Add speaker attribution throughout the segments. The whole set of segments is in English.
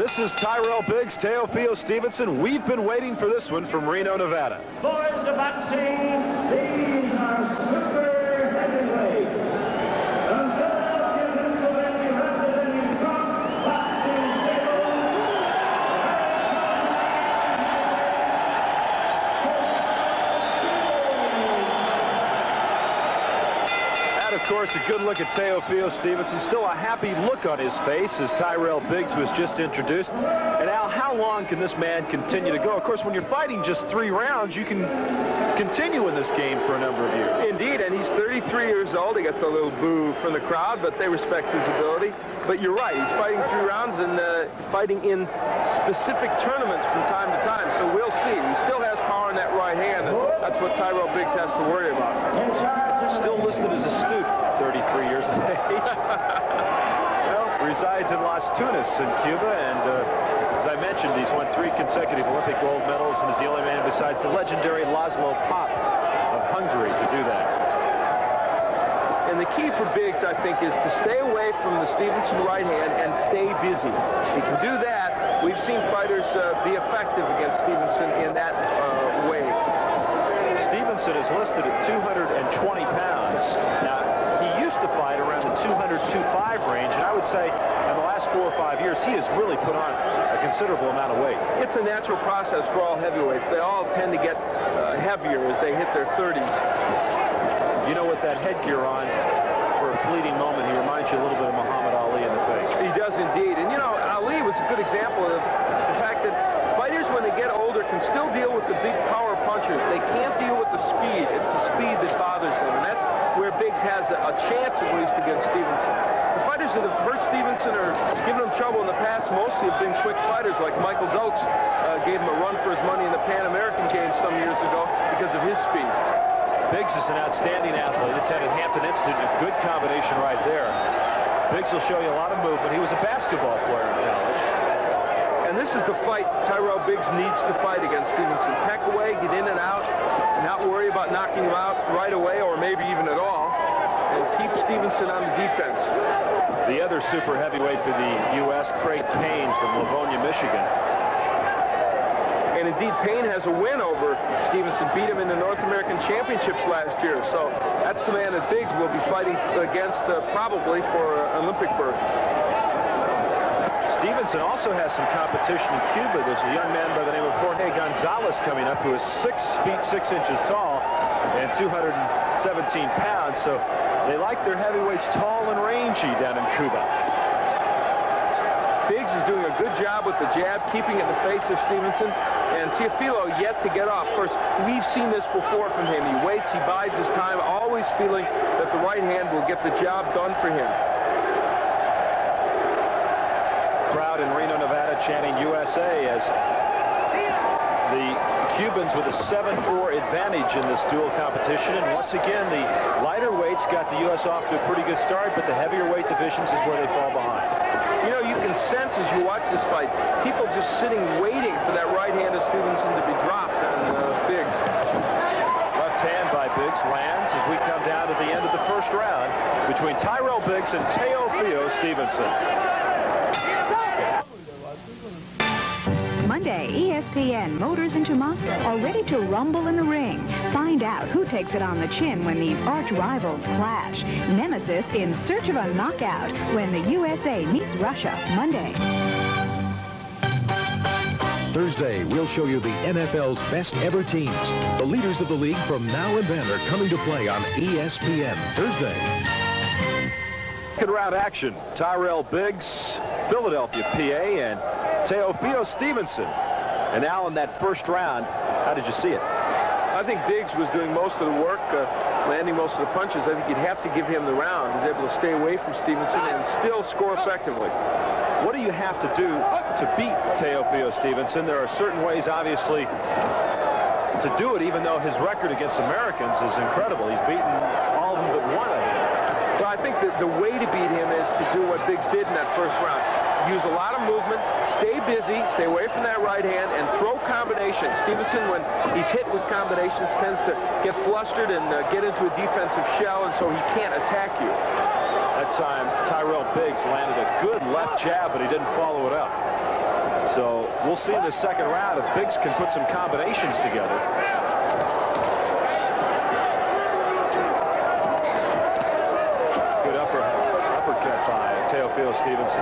Speaker 1: This is Tyrell Biggs, Teofilo Stevenson. We've been waiting for this one from Reno, Nevada.
Speaker 2: Boys of boxing, these are super
Speaker 1: of course, a good look at Teofilo Stevenson. Still a happy look on his face as Tyrell Biggs was just introduced. And Al, how long can this man continue to go? Of course, when you're fighting just three rounds, you can continue in this game for a number of years.
Speaker 3: Indeed, and he's 33 years old. He gets a little boo from the crowd, but they respect his ability. But you're right, he's fighting three rounds and uh, fighting in specific tournaments from time to time. So we'll see. He still has power in that right hand, and that's what Tyrell Biggs has to worry about.
Speaker 1: Still listed as a student, 33 years of age. well, resides in Las Tunas in Cuba, and uh, as I mentioned, he's won three consecutive Olympic gold medals and is the only man besides the legendary Laszlo Papp of Hungary to do that.
Speaker 3: The key for Biggs, I think, is to stay away from the Stevenson right hand and stay busy. If he can do that, we've seen fighters uh, be effective against Stevenson in that uh, way.
Speaker 1: Stevenson is listed at 220 pounds. Now, he used to fight around the 202.5 range, and I would say in the last four or five years, he has really put on a considerable amount of weight.
Speaker 3: It's a natural process for all heavyweights. They all tend to get uh, heavier as they hit their 30s.
Speaker 1: You know, with that headgear on, for a fleeting moment, he reminds you a little bit of Muhammad Ali in the face.
Speaker 3: He does indeed. And, you know, Ali was a good example of the fact that fighters, when they get older, can still deal with the big power punchers. They can't deal with the speed. It's the speed that bothers them. And that's where Biggs has a, chance, at least, against Stevenson. The fighters that have hurt Stevenson or given him trouble in the past mostly have been quick fighters, like Michael Zelks uh, gave him a run for his money in the Pan American Games some years ago because of his speed.
Speaker 1: Biggs is an outstanding athlete. Attended Hampton Institute, a good combination right there. Biggs will show you a lot of movement. He was a basketball player in college.
Speaker 3: And this is the fight Tyrell Biggs needs to fight against Stevenson. Peck away, get in and out, not worry about knocking him out right away or maybe even at all, and keep Stevenson on the defense.
Speaker 1: The other super heavyweight for the U.S., Craig Payne from Livonia, Michigan.
Speaker 3: Indeed, Payne has a win over Stevenson, beat him in the North American Championships last year. So that's the man that Biggs will be fighting against uh, probably for uh, Olympic berth.
Speaker 1: Stevenson also has some competition in Cuba. There's a young man by the name of Jorge Gonzalez coming up who is six feet six inches tall and 217 pounds. So they like their heavyweights tall and rangy down in Cuba.
Speaker 3: Biggs is doing a good job with the jab, keeping it in the face of Stevenson. And Teofilo yet to get off. Of course, we've seen this before from him. He waits, he bides his time, always feeling that the right hand will get the job done for him.
Speaker 1: Crowd in Reno, Nevada chanting USA as the Cubans with a 7-4 advantage in this dual competition. And once again, the lighter weights got the U.S. off to a pretty good start, but the heavier weight divisions is where they fall behind.
Speaker 3: You know, you can sense as you watch this fight, people just sitting waiting for that right hand of Stevenson to be dropped on uh, Biggs.
Speaker 1: Left hand by Biggs lands as we come down to the end of the first round between Tyrell Biggs and Teofilo Stevenson.
Speaker 4: Monday, ESPN Motors into Moscow are ready to rumble in the ring. Find out who takes it on the chin when these arch rivals clash. Nemesis in search of a knockout when the USA meets Russia Monday.
Speaker 5: Thursday, we'll show you the NFL's best ever teams. The leaders of the league from now and then are coming to play on ESPN Thursday.
Speaker 1: Second round action. Tyrell Biggs, Philadelphia, PA, and Teofilo Stevenson. And in that first round, how did you see it?
Speaker 3: I think Biggs was doing most of the work, uh, landing most of the punches. I think you'd have to give him the round. He's able to stay away from Stevenson and still score effectively.
Speaker 1: What do you have to do to beat Teofilo Stevenson? There are certain ways, obviously, to do it, even though his record against Americans is incredible. He's beaten all of them but one, of think.
Speaker 3: Think that the way to beat him is to do what Biggs did in that first round. Use a lot of movement, stay busy, stay away from that right hand, and throw combinations. Stevenson, when he's hit with combinations, tends to get flustered and uh, get into a defensive shell, and so he can't attack you.
Speaker 1: That time, Tyrell Biggs landed a good left jab, but he didn't follow it up. So we'll see in the second round if Biggs can put some combinations together. Good upper uppercut Stevenson.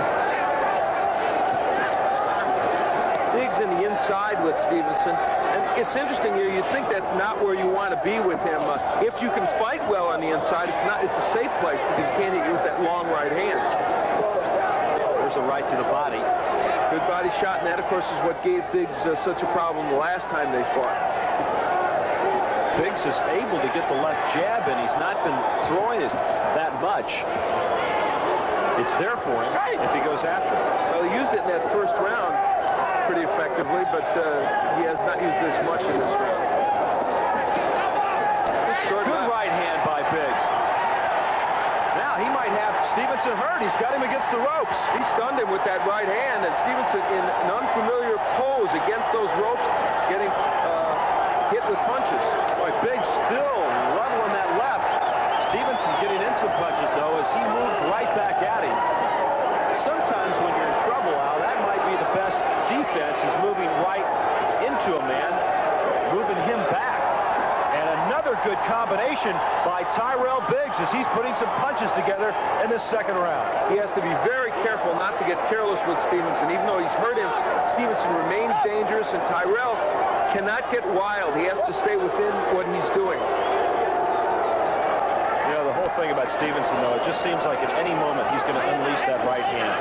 Speaker 3: Biggs in the inside with Stevenson. And it's interesting here. You think that's not where you want to be with him. Uh, if you can fight well on the inside, it's not. It's a safe place because you can't hit you with that long right hand.
Speaker 1: There's a right to the body.
Speaker 3: Good body shot, and that, of course, is what gave Biggs uh, such a problem the last time they fought.
Speaker 1: Biggs is able to get the left jab, and he's not been throwing it that much. It's there for him if he goes after it.
Speaker 3: Well, he used it in that first round pretty effectively, but uh, he has not used it as much in this round. Short
Speaker 1: Good right hand by Biggs. Now he might have Stevenson hurt. He's got him against the ropes.
Speaker 3: He stunned him with that right hand, and Stevenson in an unfamiliar pose against those ropes, getting uh, hit with punches.
Speaker 1: Boy, Biggs still leveling that left. Stevenson getting in some punches, though, as he moved right back at him. Sometimes when you're in trouble, Al, that might be the best defense is moving right into a man, moving him back. And another good combination by Tyrell Biggs as he's putting some punches together in this second round.
Speaker 3: He has to be very careful not to get careless with Stevenson. Even though he's hurt him, Stevenson remains dangerous, and Tyrell cannot get wild. He has to stay within what he's doing.
Speaker 1: You know, the whole thing about Stevenson, though, it just seems like at any moment he's going to unleash that right hand.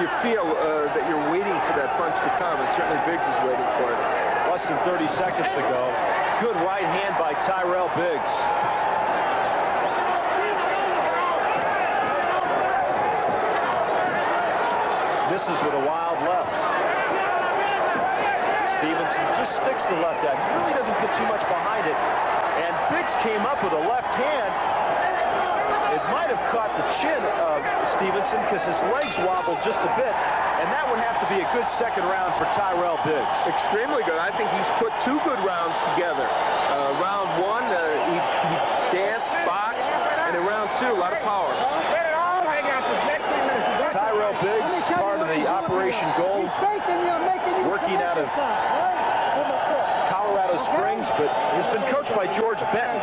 Speaker 3: You feel uh, that you're waiting for that punch to come, and certainly Biggs is waiting for it.
Speaker 1: Less than 30 seconds to go. Good right hand by Tyrell Biggs. Misses with a wild left. Stevenson just sticks the left out. He really doesn't put too much behind it. And Biggs came up with a left hand. It might have caught the chin of Stevenson because his legs wobbled just a bit. And that would have to be a good second round for Tyrell Biggs.
Speaker 3: Extremely good. I think he's put two good rounds together. Uh, round one, uh, he, he danced, boxed, and in round two, a lot of power.
Speaker 1: Tyrell Biggs, part of the Operation Gold, working out of Colorado Springs, but he's been coached by George Benton,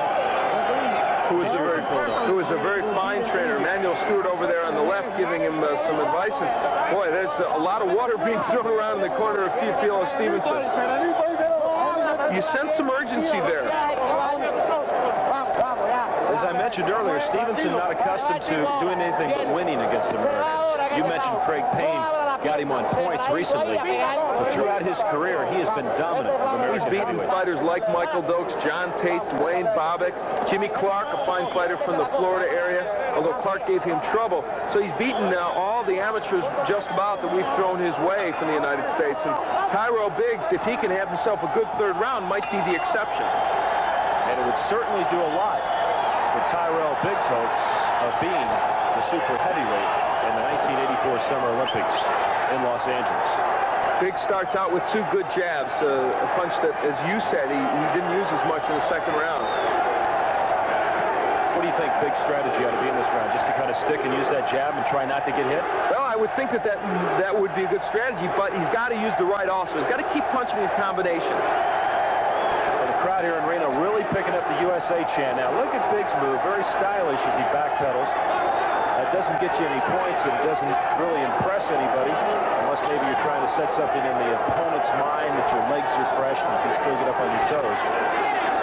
Speaker 1: who is a very
Speaker 3: Who is a very fine trainer. Manuel Steward over there on the left giving him uh, some advice. And boy, there's a lot of water being thrown around in the corner of Teofilo Stevenson. You sense some urgency there.
Speaker 1: As I mentioned earlier, Stevenson not accustomed to doing anything but winning against Americans. You mentioned Craig Payne got him on points recently, but throughout his career, he has been dominant
Speaker 3: He's beaten fighters like Michael Dokes, John Tate, Duane Bobick, Jimmy Clark, a fine fighter from the Florida area, although Clark gave him trouble. So he's beaten now all the amateurs just about that we've thrown his way from the United States. And Tyrell Biggs, if he can have himself a good third round, might be the exception.
Speaker 1: And it would certainly do a lot for Tyrell Biggs' hopes of being the super heavyweight in the 1984 Summer Olympics in Los Angeles.
Speaker 3: Biggs starts out with two good jabs, uh, a punch that, as you said, he, he didn't use as much in the second round.
Speaker 1: What do you think Biggs' strategy ought to be in this round? Just to kind of stick and use that jab and try not to get hit?
Speaker 3: Well, I would think that that, that would be a good strategy, but he's got to use the right also. He's got to keep punching in combination.
Speaker 1: The crowd here in Reno really picking up the USA chant. Now look at Biggs' move, very stylish as he backpedals. That doesn't get you any points. It doesn't really impress anybody, unless maybe you're trying to set something in the opponent's mind that your legs are fresh and you can still get up on your toes.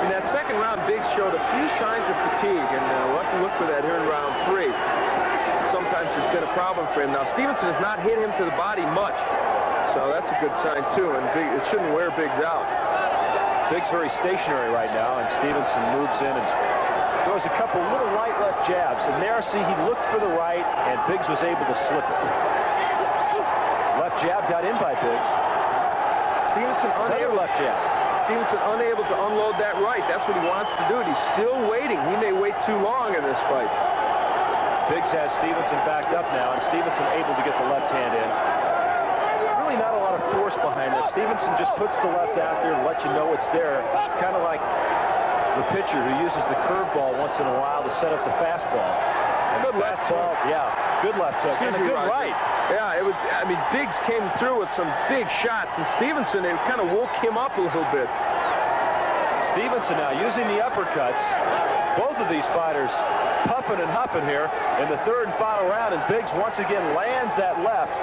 Speaker 3: In that second round, Biggs showed a few signs of fatigue, and uh, we'll have to look for that here in round three. Sometimes there's been a problem for him. Now, Stevenson has not hit him to the body much, so that's a good sign, too, and Big, it shouldn't wear Biggs out.
Speaker 1: Biggs very stationary right now, and Stevenson moves in and throws a couple little right left jabs. And there, see, he looked for the right, and Biggs was able to slip it. Left jab got in by Biggs.
Speaker 3: Stevenson
Speaker 1: Another
Speaker 3: unable,
Speaker 1: left jab.
Speaker 3: Stevenson unable to unload that right. That's what he wants to do. and He's still waiting. He may wait too long in this fight.
Speaker 1: Biggs has Stevenson backed up now, and Stevenson able to get the left hand in. Really not a lot of force behind it. Stevenson just puts the left out there to let you know it's there. Kind of like the pitcher who uses the curveball once in a while to set up the fastball. And the
Speaker 3: Good left
Speaker 1: fastball, yeah, good left hook and a good
Speaker 3: Roger.
Speaker 1: right.
Speaker 3: Yeah, it was. I mean, Biggs came through with some big shots, and Stevenson it kind of woke him up a little bit.
Speaker 1: Stevenson now using the uppercuts. Both of these fighters puffing and huffing here in the third and final round, and Biggs once again lands that left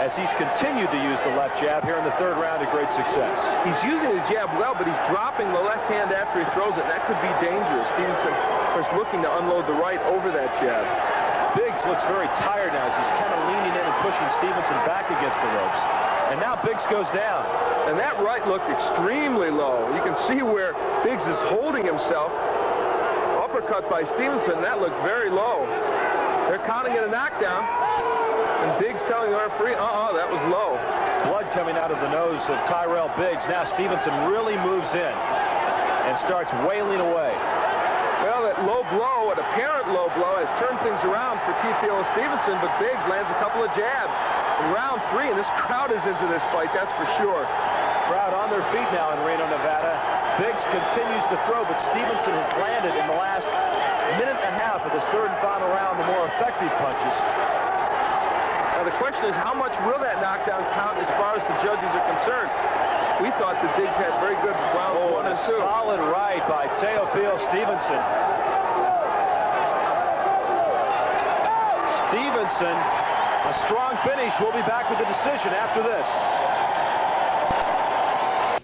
Speaker 1: as he's continued to use the left jab here in the third round to great success.
Speaker 3: He's using his jab well, but he's dropping the left hand after he throws it. That could be dangerous. Stevenson is looking to unload the right over that jab.
Speaker 1: Biggs looks very tired now as he's kind of leaning in and pushing Stevenson back against the ropes. And now Biggs goes down.
Speaker 3: And that right looked extremely low. You can see where Biggs is holding himself. Uppercut by Stevenson, that looked very low. They're counting it a knockdown. And Biggs telling the referee, uh-uh, that was low.
Speaker 1: Blood coming out of the nose of Tyrell Biggs. Now Stevenson really moves in and starts wailing away.
Speaker 3: Well, that low blow, an apparent low blow, has turned things around for T.P.O. Stevenson, but Biggs lands a couple of jabs. In round three, and this crowd is into this fight, that's for sure.
Speaker 1: Crowd on their feet now in Reno, Nevada. Biggs continues to throw, but Stevenson has landed in the last minute and a half of this third and final round the more effective punches.
Speaker 3: Now, the question is, how much will that knockdown count as far as the judges are concerned? We thought the Biggs had very good rounds
Speaker 1: Oh,
Speaker 3: one
Speaker 1: and
Speaker 3: and
Speaker 1: a
Speaker 3: two.
Speaker 1: solid right by Teofil Stevenson. Stevenson, a strong finish. We'll be back with the decision after this.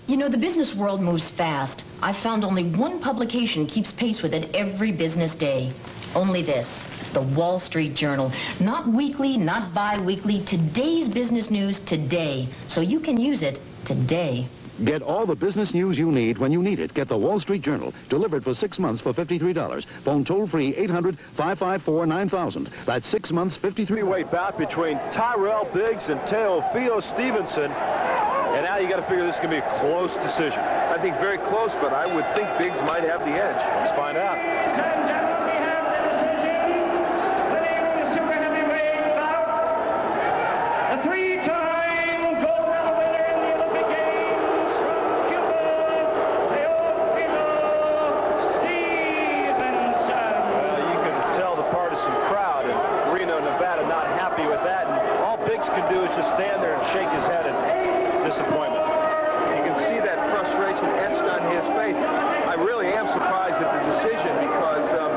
Speaker 6: You know, the business world moves fast. I've found only one publication keeps pace with it every business day. Only this, the Wall Street Journal. Not weekly, not bi-weekly, today's business news today. So you can use it today.
Speaker 7: Get all the business news you need when you need it. Get the Wall Street Journal. Delivered for six months for $53. Phone toll free 800-554-9000. That's six months, 53
Speaker 1: Three-way bout between Tyrell Biggs and Teofilo Stevenson. And now you got to figure this is going to be a close decision.
Speaker 3: I think very close, but I would think Biggs might have the edge.
Speaker 1: Let's find out.
Speaker 2: Ladies and gentlemen, we have the decision. Winning the super heavyweight bout. A three-time gold medal winner in the Olympic Games from Cuba, Teofilo Stevenson.
Speaker 1: Well, you can tell the partisan crowd in Reno, Nevada not happy with that. And all Biggs can do is just stand there and shake his head in disappointment.
Speaker 3: You can see that frustration etched on his face. I really am surprised at the decision because um,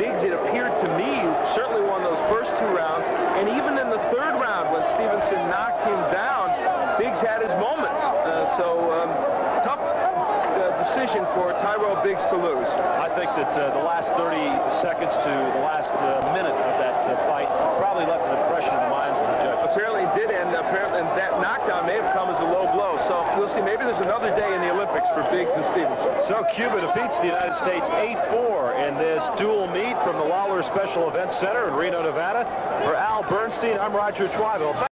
Speaker 3: Biggs, it appeared to me, certainly won those first two rounds. And even in the third round, when Stevenson knocked him down, Biggs had his moments. Uh, so um, tough uh, decision for Tyrell Biggs to lose.
Speaker 1: I think that uh, the last 30 seconds to the last uh, minute of that uh, fight probably left an impression in the minds of the judges.
Speaker 3: Apparently it did, and apparently and that knockdown may have come as a low blow. So we'll see. Maybe there's another day in the Olympics for Biggs and Stevenson.
Speaker 1: So Cuba defeats the United States 8-4 in this dual meet from the Lawler Special Events Center in Reno, Nevada. For Al Bernstein, I'm Roger Twibell.